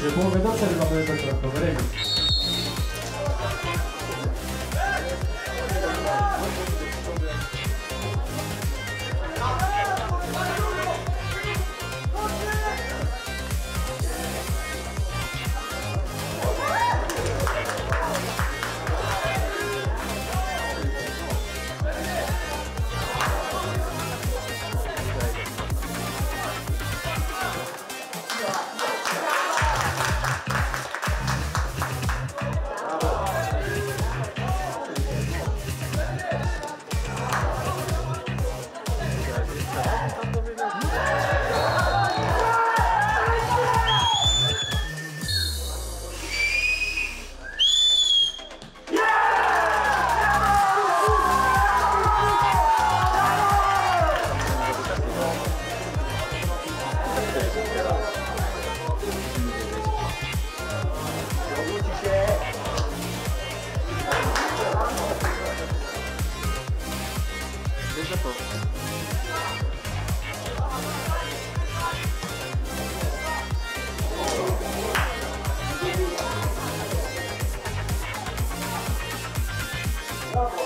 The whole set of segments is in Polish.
semplice, come vedete arriva a vedere il tratto, 어.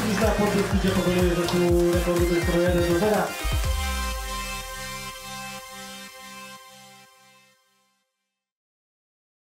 Decyzja po gdzie pokonuje rzeczu rekordu, to jest 1 do 0.